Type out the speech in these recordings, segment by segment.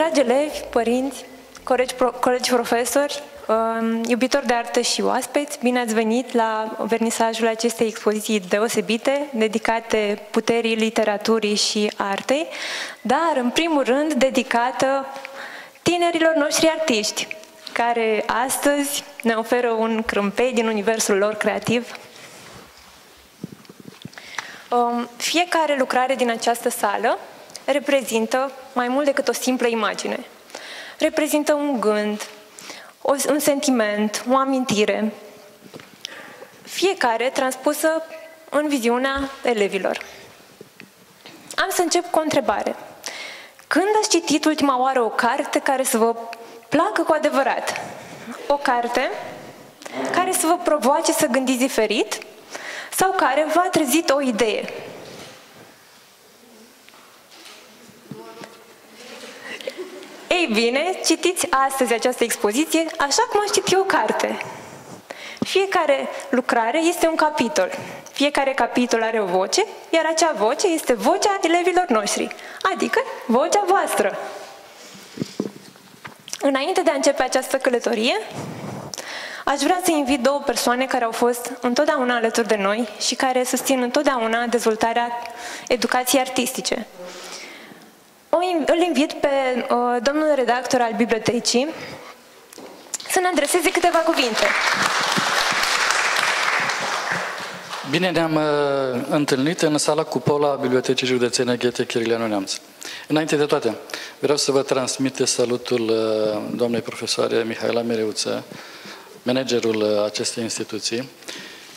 Dragi elevi, părinți, colegi, colegi profesori, um, iubitori de artă și oaspeți, bine ați venit la vernisajul acestei expoziții deosebite, dedicate puterii literaturii și artei, dar, în primul rând, dedicată tinerilor noștri artiști, care astăzi ne oferă un crâmpei din universul lor creativ. Um, fiecare lucrare din această sală reprezintă mai mult decât o simplă imagine. Reprezintă un gând, un sentiment, o amintire, fiecare transpusă în viziunea elevilor. Am să încep cu o întrebare. Când ați citit ultima oară o carte care să vă placă cu adevărat? O carte care să vă provoace să gândiți diferit sau care v-a trezit o idee? Ei bine, citiți astăzi această expoziție așa cum aș citi o carte. Fiecare lucrare este un capitol. Fiecare capitol are o voce, iar acea voce este vocea elevilor noștri, adică vocea voastră. Înainte de a începe această călătorie, aș vrea să invit două persoane care au fost întotdeauna alături de noi și care susțin întotdeauna dezvoltarea educației artistice. O, îl invit pe uh, domnul redactor al bibliotecii să ne adreseze câteva cuvinte. Bine ne-am uh, întâlnit în sala Cupola Bibliotecii Județene Ghete Chirileanu Neamț. Înainte de toate, vreau să vă transmit salutul uh, doamnei profesoare Mihaela Mereuță, managerul uh, acestei instituții,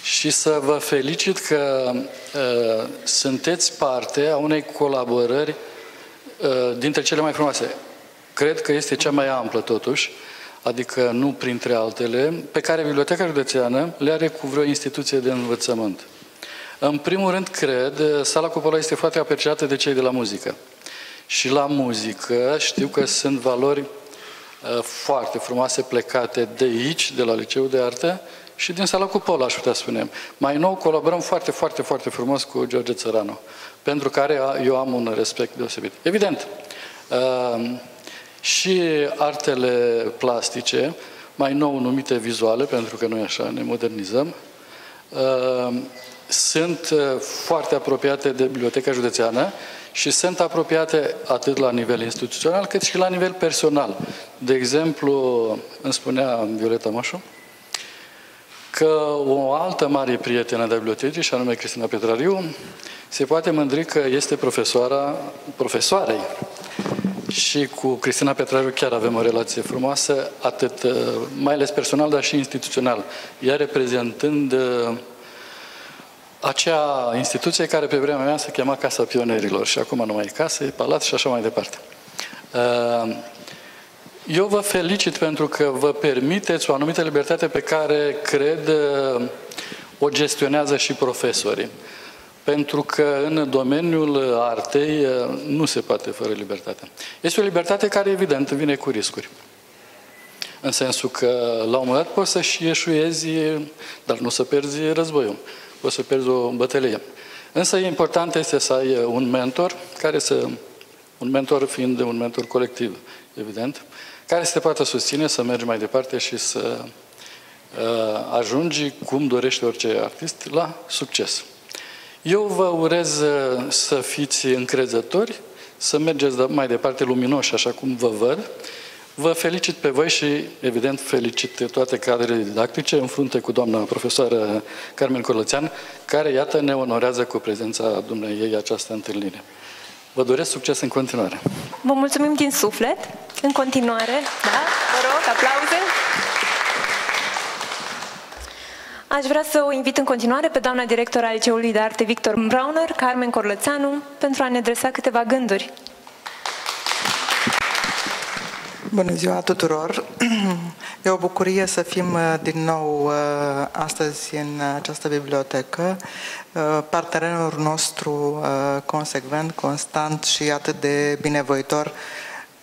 și să vă felicit că uh, sunteți parte a unei colaborări uh, dintre cele mai frumoase. Cred că este cea mai amplă totuși, adică nu printre altele, pe care Biblioteca Județeană le are cu vreo instituție de învățământ. În primul rând, cred, sala Cupola este foarte apreciată de cei de la muzică. Și la muzică știu că sunt valori uh, foarte frumoase plecate de aici, de la Liceul de Artă, și din sala Cupola, aș putea spune. Mai nou colaborăm foarte, foarte, foarte frumos cu George Țăranu, pentru care eu am un respect deosebit. Evident, uh, și artele plastice, mai nou numite vizuale, pentru că noi așa ne modernizăm, uh, sunt uh, foarte apropiate de Biblioteca Județeană și sunt apropiate atât la nivel instituțional cât și la nivel personal. De exemplu, îmi spunea Violeta Mașu, că o altă mare prietenă de bibliotecii, și anume Cristina Petrariu, se poate mândri că este profesoara profesoarei și cu Cristina Petrariu chiar avem o relație frumoasă, atât, uh, mai ales personal, dar și instituțional. Ea reprezentând uh, acea instituție care pe vremea mea se chema Casa Pionerilor și acum nu mai e casă, e palat și așa mai departe. Uh, eu vă felicit pentru că vă permiteți o anumită libertate pe care cred o gestionează și profesorii. Pentru că în domeniul artei eh, nu se poate fără libertate. Este o libertate care, evident, vine cu riscuri. În sensul că, la un moment dat, poți să-și ieșuiezi, dar nu să pierzi războiul. Poți să pierzi o bătălie. Însă, e important este să ai un mentor, care să, un mentor fiind un mentor colectiv, evident, care să te poată susține să mergi mai departe și să uh, ajungi, cum dorește orice artist, la succes. Eu vă urez uh, să fiți încrezători, să mergeți mai departe luminoși, așa cum vă văd. Vă felicit pe voi și, evident, felicit toate cadrele didactice în frunte cu doamna profesoară Carmen Colățean, care, iată, ne onorează cu prezența dumneai această întâlnire. Vă doresc succes în continuare. Vă mulțumim din suflet. În continuare, da? Vă rog, aplauze. Aș vrea să o invit în continuare pe doamna director al Liceului de Arte Victor Brauner, Carmen Corlățanu, pentru a ne adresa câteva gânduri. Bună ziua tuturor! E o bucurie să fim uh, din nou uh, astăzi în această bibliotecă. Uh, partenerul nostru consecvent, constant și atât de binevoitor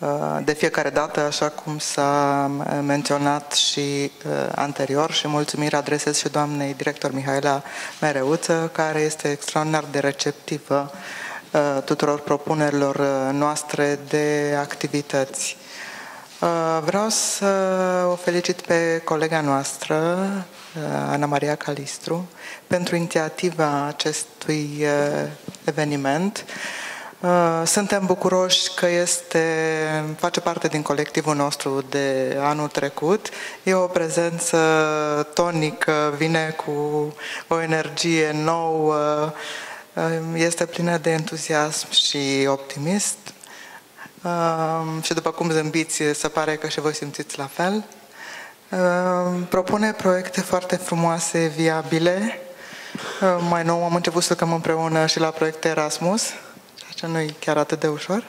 Uh, de fiecare dată, așa cum s-a menționat și uh, anterior și mulțumiri adresez și doamnei director Mihaela Mereuță, care este extraordinar de receptivă tuturor propunerilor noastre de activități. Vreau să o felicit pe colega noastră, Ana Maria Calistru, pentru inițiativa acestui eveniment. Suntem bucuroși că este, face parte din colectivul nostru de anul trecut. E o prezență tonică, vine cu o energie nouă, este plină de entuziasm și optimist. Și după cum zâmbiți, se pare că și voi simțiți la fel. Propune proiecte foarte frumoase, viabile. Mai nou am început să căm împreună și la proiecte Erasmus, ceea ce nu e chiar atât de ușor.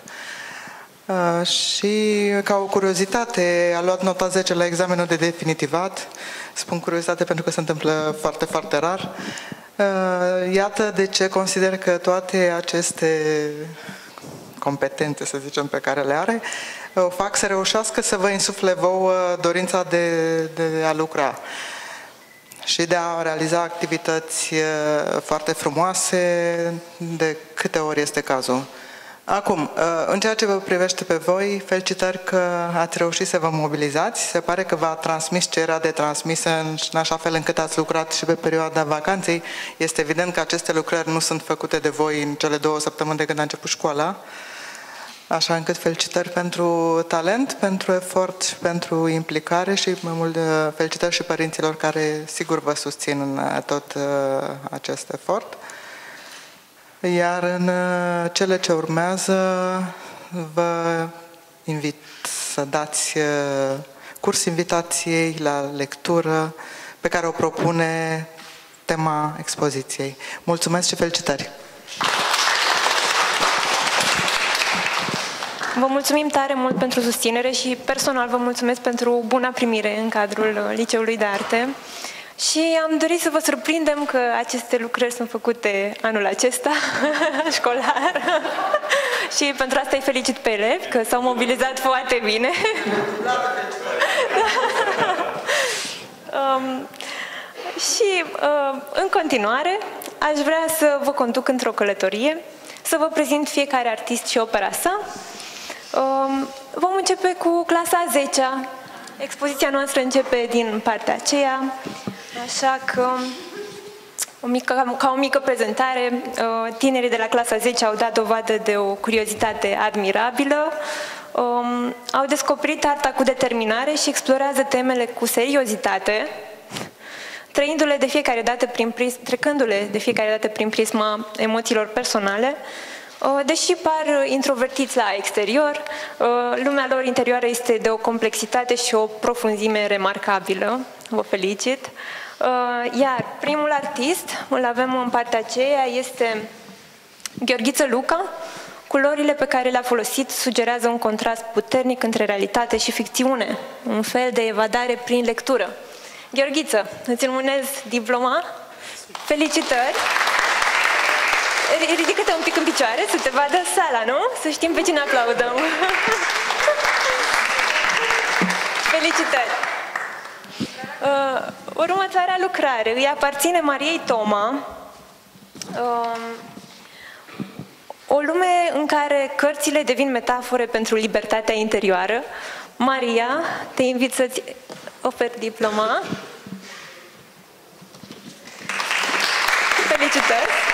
Și ca o curiozitate, a luat nota 10 la examenul de definitivat. Spun curiozitate pentru că se întâmplă foarte, foarte rar. Iată de ce consider că toate aceste competențe, să zicem, pe care le are, o fac să reușească să vă insufle vouă dorința de, de a lucra și de a realiza activități foarte frumoase de câte ori este cazul. Acum, în ceea ce vă privește pe voi, felicitări că ați reușit să vă mobilizați. Se pare că v-a transmis ce era de transmis în așa fel încât ați lucrat și pe perioada vacanței. Este evident că aceste lucrări nu sunt făcute de voi în cele două săptămâni de când a început școala. Așa încât felicitări pentru talent, pentru efort și pentru implicare și mai mult felicitări și părinților care sigur vă susțin în tot acest efort. Iar în cele ce urmează vă invit să dați curs invitației la lectură pe care o propune tema expoziției. Mulțumesc și felicitări! Vă mulțumim tare mult pentru susținere și personal vă mulțumesc pentru buna primire în cadrul Liceului de Arte. Și am dorit să vă surprindem că aceste lucrări sunt făcute anul acesta, școlar. și pentru asta îi felicit pe elevi, că s-au mobilizat foarte bine. um, și uh, în continuare aș vrea să vă conduc într-o călătorie, să vă prezint fiecare artist și opera sa, Um, vom începe cu clasa 10 -a. Expoziția noastră începe din partea aceea, așa că o mică, ca o mică prezentare, uh, tinerii de la clasa 10 au dat dovadă de o curiozitate admirabilă, um, au descoperit arta cu determinare și explorează temele cu seriozitate, trăindu-le de fiecare dată prin prisma, trecându-le de fiecare dată prin prisma emoțiilor personale, Uh, deși par introvertiți la exterior, uh, lumea lor interioară este de o complexitate și o profunzime remarcabilă. Vă felicit! Uh, iar primul artist, îl avem în partea aceea, este Gheorghiță Luca. Culorile pe care le-a folosit sugerează un contrast puternic între realitate și ficțiune, un fel de evadare prin lectură. Gheorghiță, îți înmânez diploma. Felicitări! Ridică-te un pic în picioare să te vadă sala, nu? Să știm pe cine aplaudăm. Felicitări! Uh, următoarea lucrare îi aparține Mariei Toma. Uh, o lume în care cărțile devin metafore pentru libertatea interioară. Maria, te invit să-ți oferi diploma. Felicitări!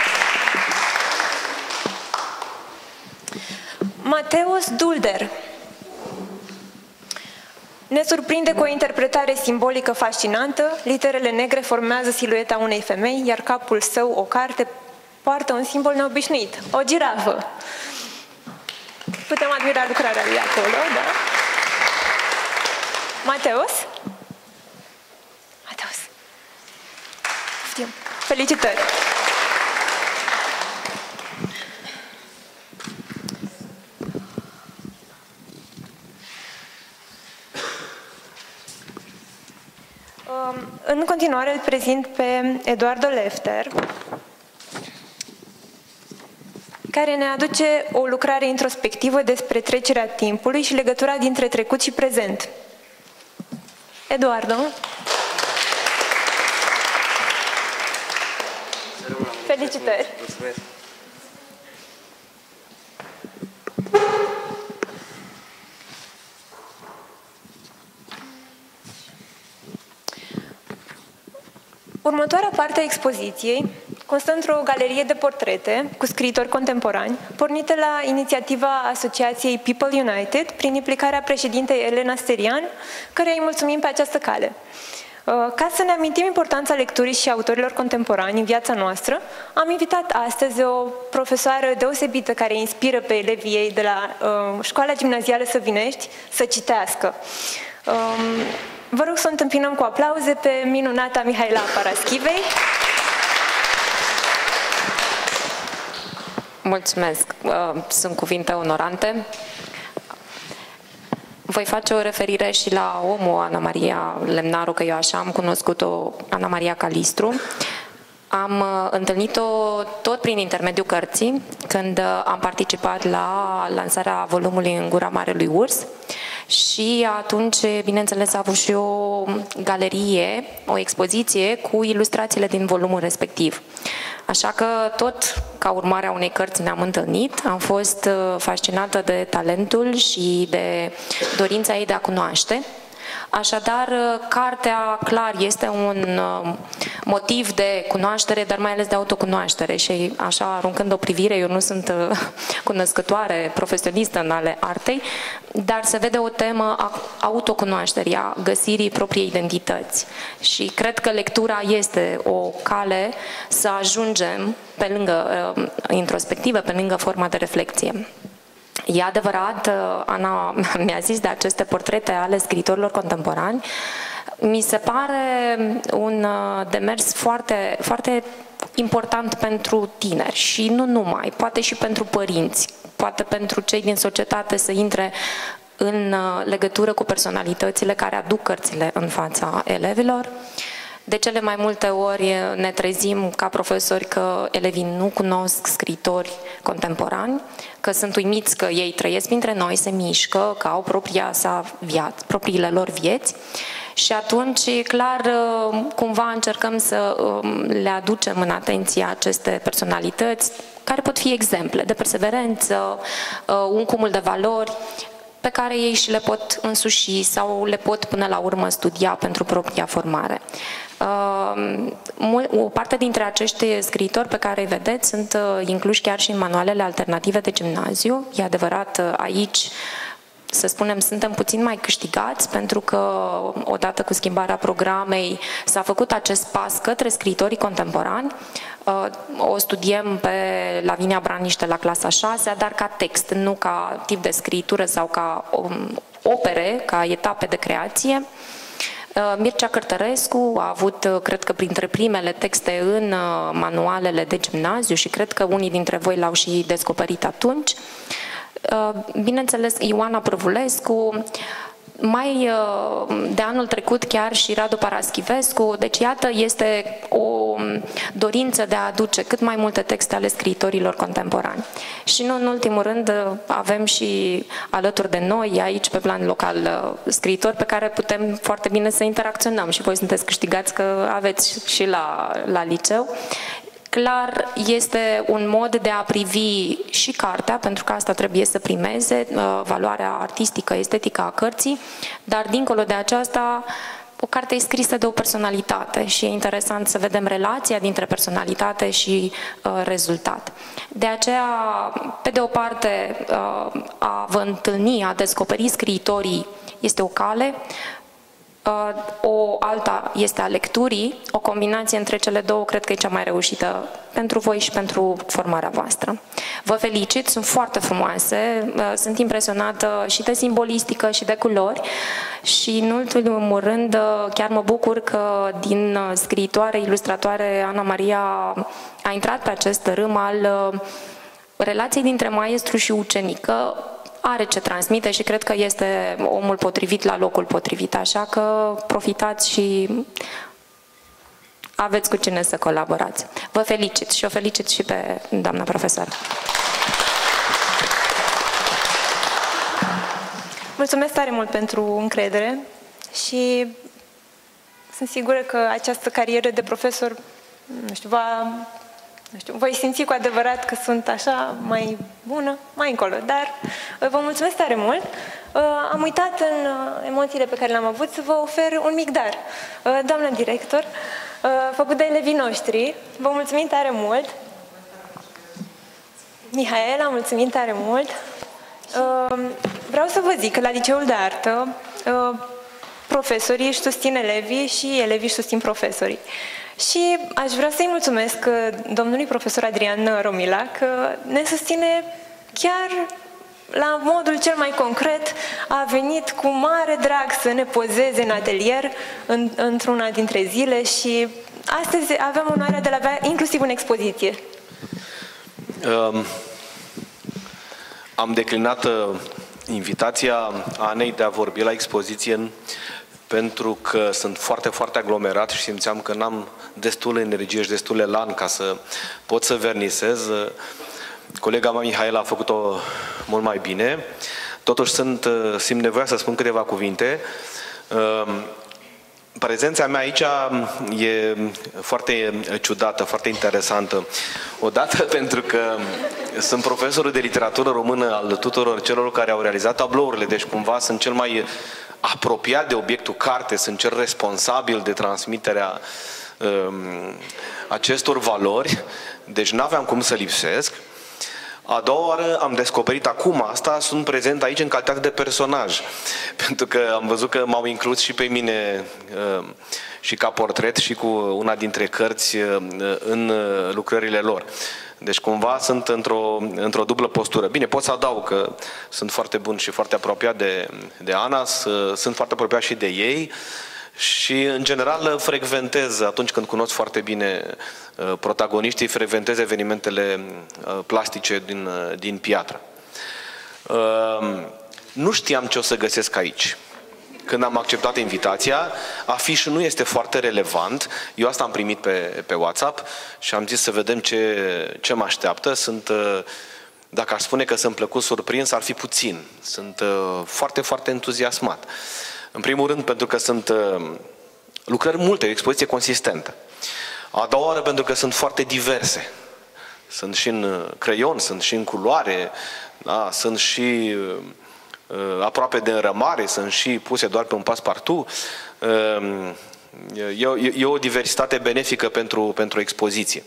Mateus Dulder ne surprinde cu o interpretare simbolică fascinantă. Literele negre formează silueta unei femei, iar capul său, o carte, poartă un simbol neobișnuit, o girafă. Putem admira lucrarea lui acolo, da? Mateus? Mateus. Știm. Felicitări! În continuare îl prezint pe Eduardo Lefter, care ne aduce o lucrare introspectivă despre trecerea timpului și legătura dintre trecut și prezent. Eduardo. Felicitări. Următoarea parte a expoziției constă într-o galerie de portrete cu scriitori contemporani, pornită la inițiativa Asociației People United prin implicarea președintei Elena Sterian, care îi mulțumim pe această cale. Uh, ca să ne amintim importanța lecturii și autorilor contemporani în viața noastră, am invitat astăzi o profesoară deosebită care inspiră pe elevii ei de la uh, Școala Gimnazială Săvinești să citească. Um, vă rog să o întâmpinăm cu aplauze pe minunata Mihaela Paraschivei. Mulțumesc. Uh, sunt cuvinte onorante. Voi face o referire și la omul Ana Maria Lemnaru, că eu așa am cunoscut-o, Ana Maria Calistru. Am uh, întâlnit-o tot prin intermediul cărții, când uh, am participat la lansarea volumului În gura Marelui Urs și atunci, bineînțeles, a avut și o galerie, o expoziție cu ilustrațiile din volumul respectiv. Așa că tot ca urmare a unei cărți ne-am întâlnit, am fost uh, fascinată de talentul și de dorința ei de a cunoaște Așadar, cartea clar este un uh, motiv de cunoaștere, dar mai ales de autocunoaștere și așa, aruncând o privire, eu nu sunt uh, cunoscătoare, profesionistă în ale artei, dar se vede o temă a autocunoașterii, a găsirii propriei identități. Și cred că lectura este o cale să ajungem pe lângă uh, introspectivă, pe lângă forma de reflexie. E adevărat, uh, Ana mi-a zis de aceste portrete ale scriitorilor contemporani, mi se pare un uh, demers foarte, foarte important pentru tineri și nu numai, poate și pentru părinți, poate pentru cei din societate să intre în uh, legătură cu personalitățile care aduc cărțile în fața elevilor. De cele mai multe ori ne trezim ca profesori că elevii nu cunosc scritori contemporani, că sunt uimiți că ei trăiesc printre noi, se mișcă, că au propria sa viață, propriile lor vieți și atunci, clar, cumva încercăm să um, le aducem în atenție aceste personalități care pot fi exemple de perseverență, uh, un cumul de valori pe care ei și le pot însuși sau le pot până la urmă studia pentru propria formare. O parte dintre acești scriitori pe care îi vedeți sunt uh, incluși chiar și în manualele alternative de gimnaziu. E adevărat, uh, aici să spunem, suntem puțin mai câștigați pentru că odată cu schimbarea programei s-a făcut acest pas către scriitorii contemporani. Uh, o studiem pe Lavinia Braniște la clasa 6, dar ca text, nu ca tip de scritură sau ca um, opere, ca etape de creație. Uh, Mircea Cărtărescu a avut, uh, cred că printre primele texte în uh, manualele de gimnaziu și cred că unii dintre voi l-au și descoperit atunci. Bineînțeles, Ioana Prăvulescu, mai uh, de anul trecut chiar și Radu Paraschivescu, deci iată este o dorință de a aduce cât mai multe texte ale scriitorilor contemporani. Și nu în ultimul rând avem și alături de noi aici pe plan local uh, scriitori pe care putem foarte bine să interacționăm. Și voi sunteți câștigați că aveți și la, la liceu clar este un mod de a privi și cartea, pentru că asta trebuie să primeze uh, valoarea artistică, estetică a cărții, dar dincolo de aceasta, o carte e scrisă de o personalitate și e interesant să vedem relația dintre personalitate și uh, rezultat. De aceea, pe de o parte, uh, a vă întâlni, a descoperi scriitorii este o cale, Uh, o alta este a lecturii, o combinație între cele două cred că e cea mai reușită pentru voi și pentru formarea voastră. Vă felicit, sunt foarte frumoase, uh, sunt impresionată și de simbolistică și de culori. Și în ultimul rând uh, chiar mă bucur că din scriitoare, ilustratoare Ana Maria a intrat pe acest râm al relației dintre maestru și ucenică, are ce transmite și cred că este omul potrivit la locul potrivit, așa că profitați și aveți cu cine să colaborați. Vă felicit și o felicit și pe doamna profesor. Mulțumesc tare mult pentru încredere și sunt sigură că această carieră de profesor nu știu, va nu știu, voi simți cu adevărat că sunt așa mai bună, mai încolo. Dar uh, vă mulțumesc tare mult. Uh, am uitat în uh, emoțiile pe care le-am avut să vă ofer un mic dar. Doamna director, făcut de elevii noștri. Vă mulțumim tare mult! Mihaela, mulțumim tare mult! Vreau să vă zic că la Liceul de Artă profesorii își susțin elevii și elevii își susțin profesorii. Și aș vrea să-i mulțumesc domnului profesor Adrian Romila că ne susține chiar la modul cel mai concret, a venit cu mare drag să ne pozeze în atelier în, într-una dintre zile și astăzi avem onoarea de a avea inclusiv în expoziție. Um, am declinat uh, invitația Anei de a vorbi la expoziție în, pentru că sunt foarte, foarte aglomerat și simțeam că n-am destul energie și destul elan ca să pot să vernisez. Colega mea Mihaela a făcut-o mult mai bine. Totuși sunt, uh, simt nevoia să spun câteva cuvinte. Um, prezența mea aici e foarte ciudată, foarte interesantă. Odată pentru că sunt profesorul de literatură română al tuturor celor care au realizat tablourile, deci cumva sunt cel mai apropiat de obiectul carte, sunt cel responsabil de transmiterea um, acestor valori, deci n-aveam cum să lipsesc. A doua oară am descoperit acum asta, sunt prezent aici în calitate de personaj. Pentru că am văzut că m-au inclus și pe mine uh, și ca portret și cu una dintre cărți uh, în uh, lucrările lor. Deci cumva sunt într-o, într-o dublă postură. Bine, pot să adaug că sunt foarte bun și foarte apropiat de, de Ana, sunt foarte apropiat și de ei și, în general, frecventez, atunci când cunosc foarte bine uh, protagoniștii, frecventez evenimentele uh, plastice din, uh, din piatră. Nu știam ce o să găsesc aici. Când am acceptat invitația, afișul nu este foarte relevant. Eu asta am primit pe, pe WhatsApp și am zis să vedem ce, ce mă așteaptă. Sunt, dacă aș spune că sunt plăcut surprins, ar fi puțin. Sunt foarte, foarte entuziasmat. În primul rând pentru că sunt uh, lucrări multe, o expoziție consistentă. A doua oară pentru că sunt foarte diverse. Sunt și în uh, creion, sunt și în culoare, da, sunt și uh, aproape de înrămare, sunt și puse doar pe un paspartu. Uh, e, e o diversitate benefică pentru, pentru expoziție.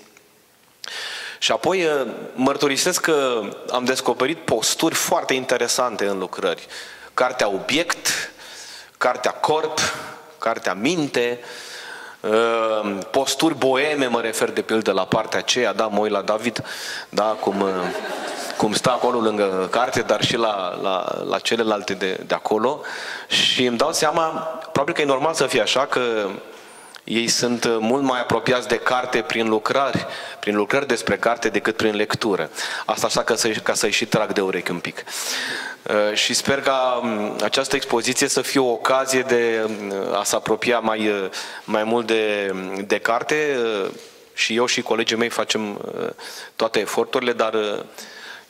Și apoi uh, mărturisesc că am descoperit posturi foarte interesante în lucrări. Cartea Obiect, cartea Corp, cartea Minte, uh, posturi boeme, mă refer de pildă la partea aceea, da, mă uit la David, da, cum, uh, cum stă acolo lângă carte, dar și la, la, la celelalte de, de acolo și îmi dau seama, probabil că e normal să fie așa, că ei sunt mult mai apropiați de carte prin lucrări, prin lucrări despre carte decât prin lectură. Asta așa ca, să, ca să-i și trag de urechi un pic. Uh, și sper ca um, această expoziție să fie o ocazie de um, a se apropia mai, uh, mai mult de, de carte uh, și eu și colegii mei facem toate eforturile, dar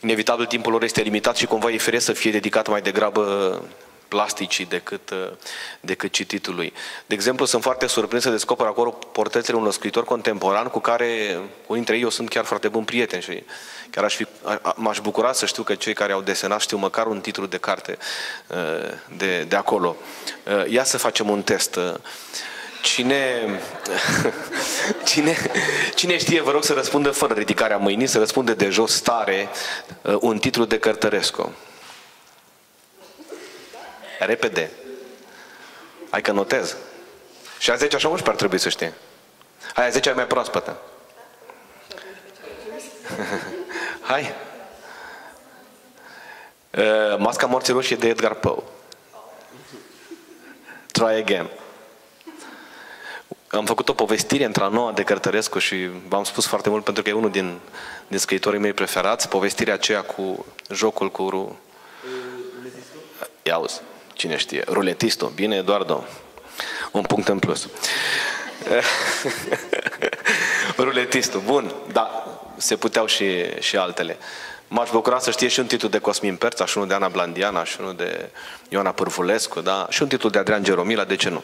inevitabil timpul lor este limitat și cumva e firesc să fie dedicat mai degrabă plasticii decât, uh, decât cititului. De exemplu, sunt foarte surprins să descoper acolo portretele unor scritori contemporan cu care, unii dintre ei, eu sunt chiar foarte bun prieten și chiar aș fi, m-aș bucura să știu că cei care au desenat știu măcar un titlu de carte uh, de, de acolo. Uh, ia să facem un test. Cine, cine, cine știe, vă rog să răspundă fără ridicarea mâinii, să răspunde de jos tare un titlu de Cărtărescu. Repede. Hai că notez. Și a 10 așa 11 ar trebui să știe. Hai, a 10 mai proaspătă. Hai. Uh, Masca morții roșie de Edgar Poe. Try again. Am făcut o povestire între a noua de Cărtărescu și v-am spus foarte mult pentru că e unul din, din scriitorii mei preferați, povestirea aceea cu jocul cu... Ru... Ia auzi. Cine știe? Ruletistul. Bine, Eduardo. Un punct în plus. Ruletistul. Bun. Da, se puteau și, și altele. M-aș bucura să știe și un titlu de Cosmin Perța, și unul de Ana Blandiana, și unul de Ioana Pârvulescu, da? și un titlu de Adrian Geromila, de ce nu?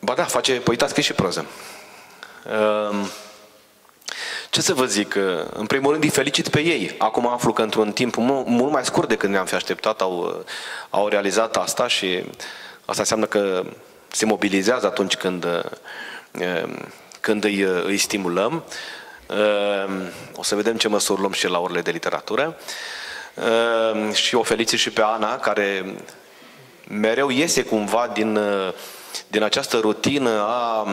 Ba da, face, păi uitați și proză. Um, ce să vă zic? În primul rând îi felicit pe ei. Acum aflu că într-un timp mult mai scurt decât ne-am fi așteptat au, au realizat asta și asta înseamnă că se mobilizează atunci când, când îi, îi stimulăm. O să vedem ce măsuri luăm și la orele de literatură. Și o felicit și pe Ana, care mereu iese cumva din, din această rutină a,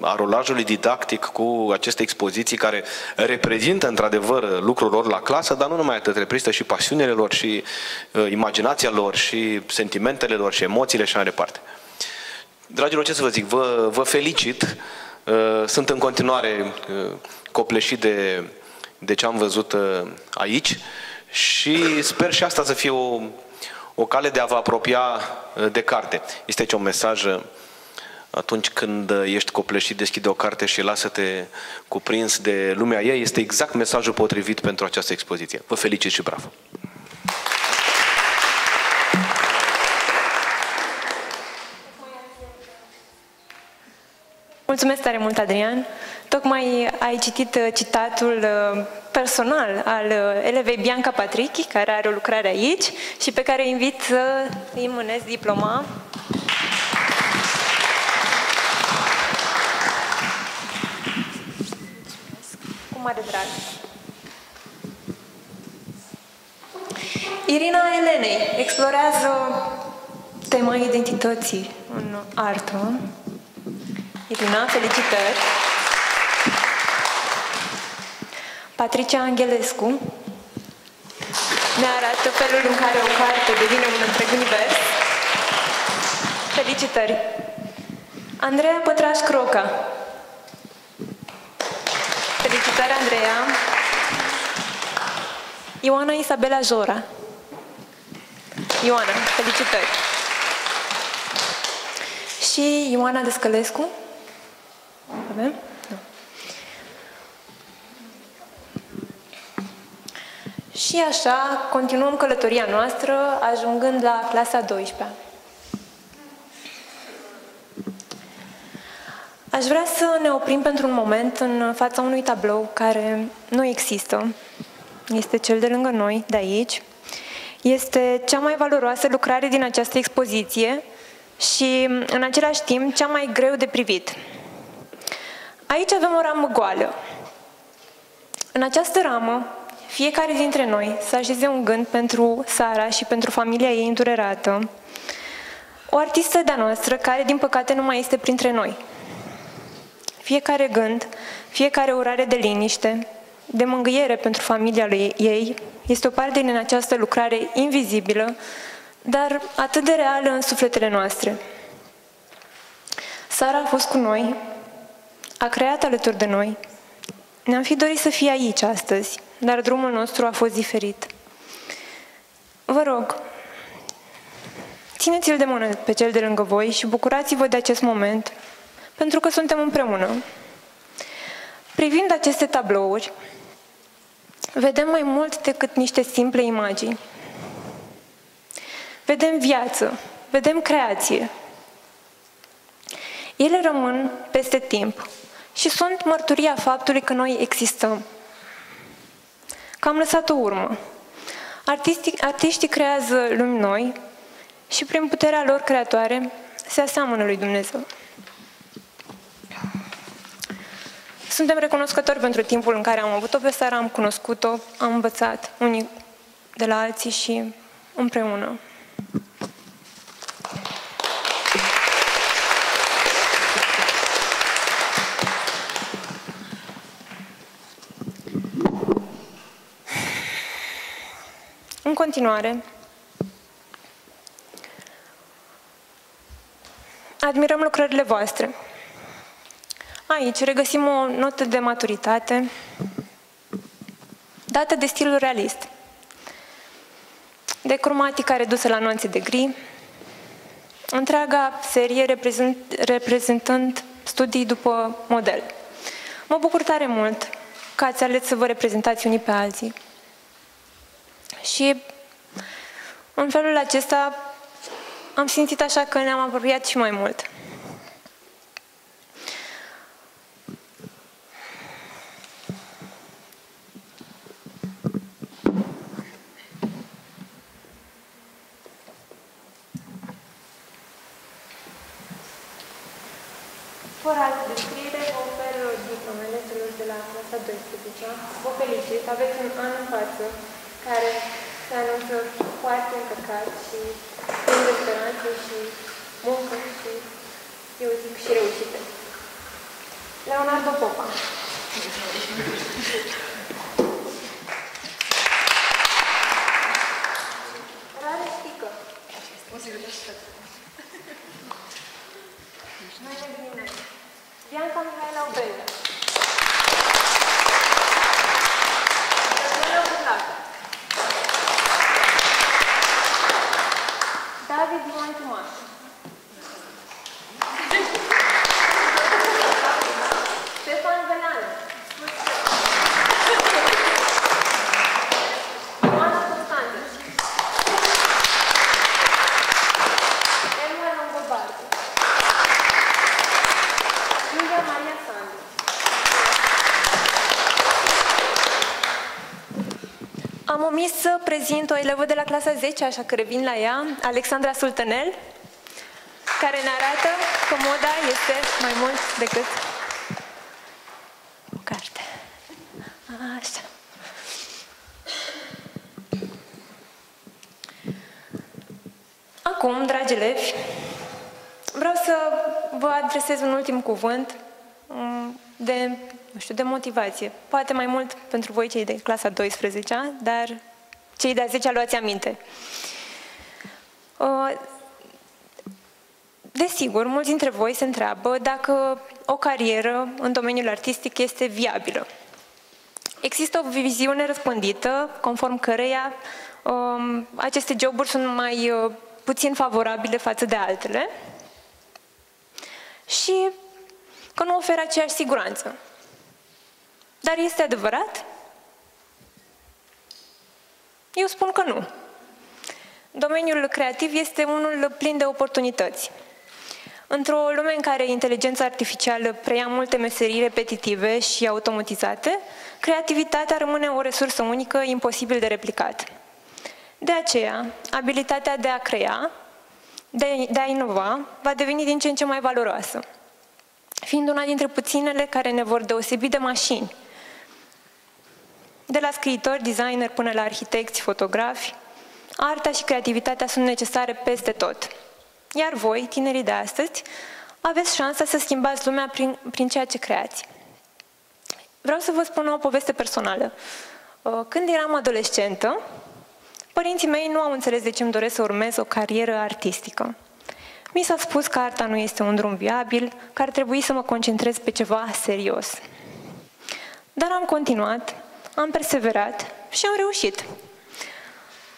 a rolajului didactic cu aceste expoziții care reprezintă într-adevăr lucrul lor la clasă, dar nu numai atât, reprezintă și pasiunile lor și uh, imaginația lor și sentimentele lor și emoțiile și mai departe. Dragilor, ce să vă zic, vă, vă felicit. Uh, sunt în continuare uh, copleșit de, de ce am văzut uh, aici și sper și asta să fie o, o cale de a vă apropia de carte. Este aici un mesaj atunci când ești copleșit, deschide o carte și lasă-te cuprins de lumea ei, este exact mesajul potrivit pentru această expoziție. Vă felicit și bravo! Mulțumesc tare mult, Adrian. Tocmai ai citit uh, citatul uh, personal al uh, elevei Bianca Patrichi, care are o lucrare aici și pe care invit să îi mânez diploma. Cu mare drag. Irina Elenei explorează tema identității în artă Irina, felicitări! Patricia Angelescu ne arată felul în care o carte devine un întreg univers. Felicitări! Andreea Pătraș Croca. Felicitări, Andreea! Ioana Isabela Jora. Ioana, felicitări! Și Ioana Descălescu. Avem? Nu. Și așa continuăm călătoria noastră, ajungând la clasa 12 -a. Aș vrea să ne oprim pentru un moment în fața unui tablou care nu există. Este cel de lângă noi, de aici. Este cea mai valoroasă lucrare din această expoziție și, în același timp, cea mai greu de privit. Aici avem o ramă goală. În această ramă, fiecare dintre noi să așeze un gând pentru Sara și pentru familia ei îndurerată, o artistă de-a noastră care, din păcate, nu mai este printre noi. Fiecare gând, fiecare urare de liniște, de mângâiere pentru familia lui ei, este o parte din această lucrare invizibilă, dar atât de reală în sufletele noastre. Sara a fost cu noi a creat alături de noi. Ne-am fi dorit să fie aici astăzi, dar drumul nostru a fost diferit. Vă rog, țineți-l de mână pe cel de lângă voi și bucurați-vă de acest moment, pentru că suntem împreună. Privind aceste tablouri, vedem mai mult decât niște simple imagini. Vedem viață, vedem creație. Ele rămân peste timp, și sunt mărturia faptului că noi existăm. Că am lăsat o urmă. Artistii, artiștii creează lumi noi și prin puterea lor creatoare se aseamănă lui Dumnezeu. Suntem recunoscători pentru timpul în care am avut-o pe seara, am cunoscut-o, am învățat unii de la alții și împreună. Continuare, admirăm lucrările voastre. Aici regăsim o notă de maturitate dată de stilul realist, de cromatica redusă la nuanțe de gri, întreaga serie reprezent, reprezentând studii după model. Mă bucur tare mult că ați ales să vă reprezentați unii pe alții. Și în felul acesta am simțit așa că ne-am apropiat și mai mult. Fără altă descriere, vă ofer diplomele celor de la clasa 12 Vă felicit, aveți un an în față care se anunță foarte încărcat și plin de speranțe și muncă și, eu zic, și reușite. Leonardo Popa. Rare Stică. Bianca Mihaela Obreza. Gabriela Burlacă. David Ioan Timașu. Ștefan Veleanu. Ioana Constantin. Elmar Longobardu. Iulia Maria Sandu. Am omis să prezint o elevă de la clasa 10, așa că revin la ea, Alexandra Sultanel, care ne arată că moda este mai mult decât o carte. Așa. Acum, dragi elevi, vreau să vă adresez un ultim cuvânt mm, de, nu știu, de motivație. Poate mai mult pentru voi cei de clasa 12 dar cei de a 10 luați aminte. Uh, Desigur, mulți dintre voi se întreabă dacă o carieră în domeniul artistic este viabilă. Există o viziune răspândită, conform căreia um, aceste joburi sunt mai uh, puțin favorabile față de altele și că nu oferă aceeași siguranță. Dar este adevărat? Eu spun că nu. Domeniul creativ este unul plin de oportunități. Într-o lume în care inteligența artificială preia multe meserii repetitive și automatizate, creativitatea rămâne o resursă unică, imposibil de replicat. De aceea, abilitatea de a crea, de, de a inova, va deveni din ce în ce mai valoroasă, fiind una dintre puținele care ne vor deosebi de mașini. De la scriitori, designer până la arhitecți, fotografi, arta și creativitatea sunt necesare peste tot. Iar voi, tinerii de astăzi, aveți șansa să schimbați lumea prin, prin ceea ce creați. Vreau să vă spun o poveste personală. Uh, când eram adolescentă, părinții mei nu au înțeles de ce îmi doresc să urmez o carieră artistică. Mi s-a spus că arta nu este un drum viabil, că ar trebui să mă concentrez pe ceva serios. Dar am continuat, am perseverat și am reușit.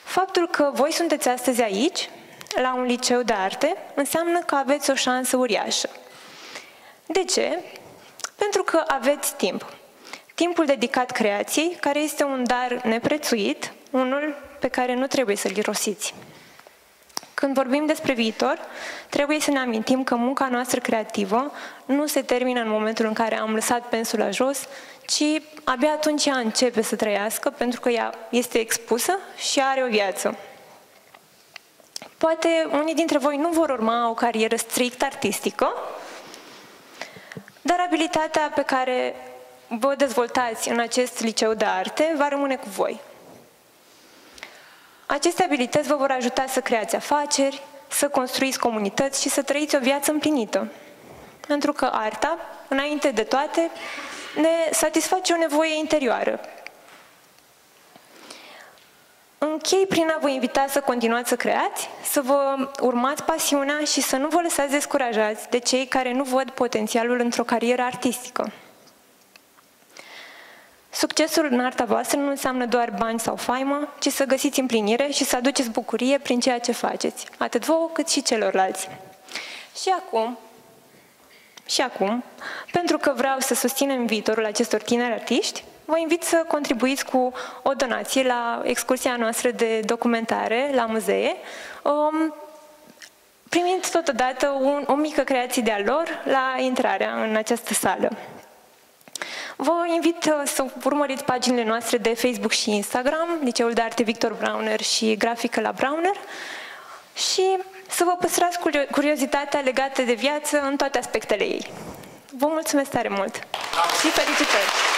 Faptul că voi sunteți astăzi aici la un liceu de arte înseamnă că aveți o șansă uriașă. De ce? Pentru că aveți timp. Timpul dedicat creației, care este un dar neprețuit, unul pe care nu trebuie să-l irosiți. Când vorbim despre viitor, trebuie să ne amintim că munca noastră creativă nu se termină în momentul în care am lăsat pensula jos, ci abia atunci ea începe să trăiască, pentru că ea este expusă și are o viață. Poate unii dintre voi nu vor urma o carieră strict artistică, dar abilitatea pe care vă dezvoltați în acest liceu de arte va rămâne cu voi. Aceste abilități vă vor ajuta să creați afaceri, să construiți comunități și să trăiți o viață împlinită. Pentru că arta, înainte de toate, ne satisface o nevoie interioară, Închei prin a vă invita să continuați să creați, să vă urmați pasiunea și să nu vă lăsați descurajați de cei care nu văd potențialul într-o carieră artistică. Succesul în arta voastră nu înseamnă doar bani sau faimă, ci să găsiți împlinire și să aduceți bucurie prin ceea ce faceți, atât vouă cât și celorlalți. Și acum, și acum, pentru că vreau să susținem viitorul acestor tineri artiști, vă invit să contribuiți cu o donație la excursia noastră de documentare la muzee, um, primind totodată un, o mică creație de-a lor la intrarea în această sală. Vă invit uh, să urmăriți paginile noastre de Facebook și Instagram, Liceul de Arte Victor Brauner și Grafică la Brauner și să vă păstrați curiozitatea legată de viață în toate aspectele ei. Vă mulțumesc tare mult și felicitări!